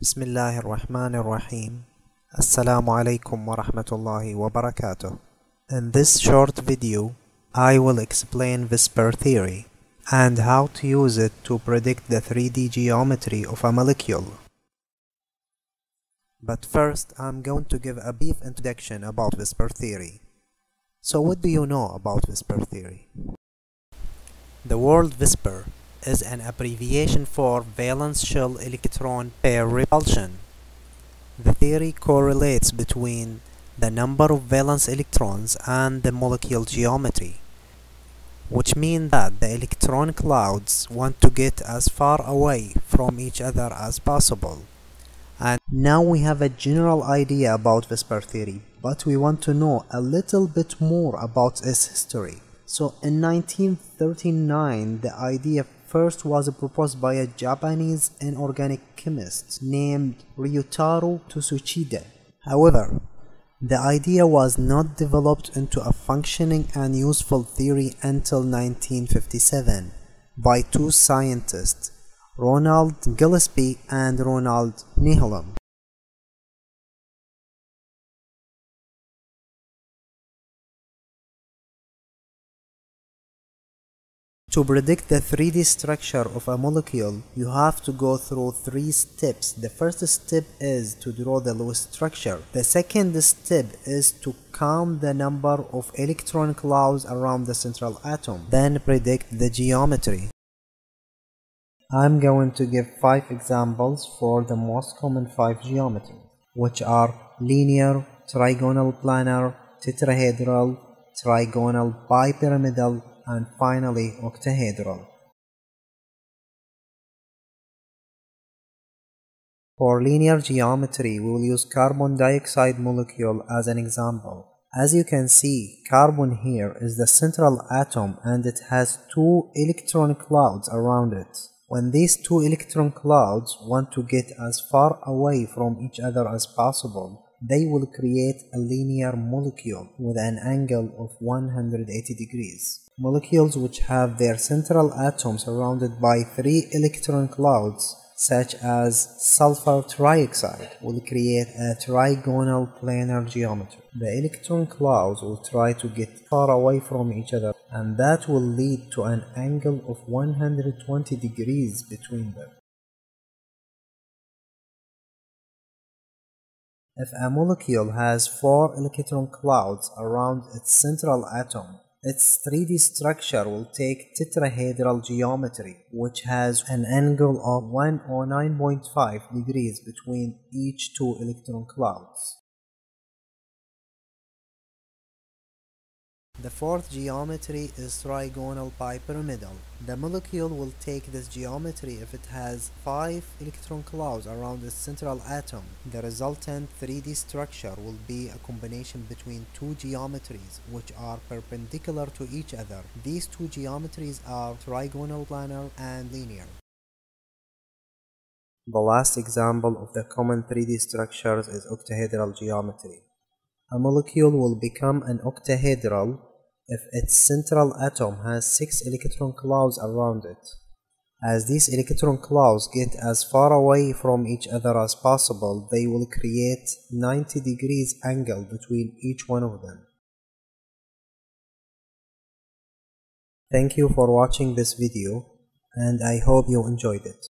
بسم الله الرحمن الرحيم السلام عليكم ورحمة الله وبركاته In this short video, I will explain VSEPR theory and how to use it to predict the 3D geometry of a molecule. But first, I'm going to give a brief introduction about VSEPR theory. So what do you know about VSEPR theory? The word VSEPR is an abbreviation for valence shell electron pair repulsion. The theory correlates between the number of valence electrons and the molecule geometry, which means that the electron clouds want to get as far away from each other as possible. And now we have a general idea about VSEPR theory, but we want to know a little bit more about its history. So in 1939, the idea first was proposed by a Japanese inorganic chemist named Ryutaro Tsuchida. However, the idea was not developed into a functioning and useful theory until 1957 by two scientists, Ronald Gillespie and Ronald Nyholm. To predict the 3D structure of a molecule, you have to go through three steps. The first step is to draw the Lewis structure. The second step is to count the number of electron clouds around the central atom, then predict the geometry. I'm going to give 5 examples for the most common 5 geometries, which are linear, trigonal planar, tetrahedral, trigonal bipyramidal, and finally octahedral. For linear geometry, we will use carbon dioxide molecule as an example. As you can see, carbon here is the central atom and it has two electron clouds around it. When these two electron clouds want to get as far away from each other as possible, they will create a linear molecule with an angle of 180 degrees. Molecules which have their central atom surrounded by three electron clouds such as sulfur trioxide will create a trigonal planar geometry. The electron clouds will try to get far away from each other and that will lead to an angle of 120 degrees between them. If a molecule has four electron clouds around its central atom, its 3D structure will take tetrahedral geometry, which has an angle of 109.5 degrees between each two electron clouds. The fourth geometry is trigonal bipyramidal. The molecule will take this geometry if it has 5 electron clouds around its central atom. The resultant 3D structure will be a combination between two geometries which are perpendicular to each other. These two geometries are trigonal planar and linear. The last example of the common 3D structures is octahedral geometry. A molecule will become an octahedral if its central atom has 6 electron clouds around it. As these electron clouds get as far away from each other as possible, they will create 90 degrees angle between each one of them. Thank you for watching this video and I hope you enjoyed it.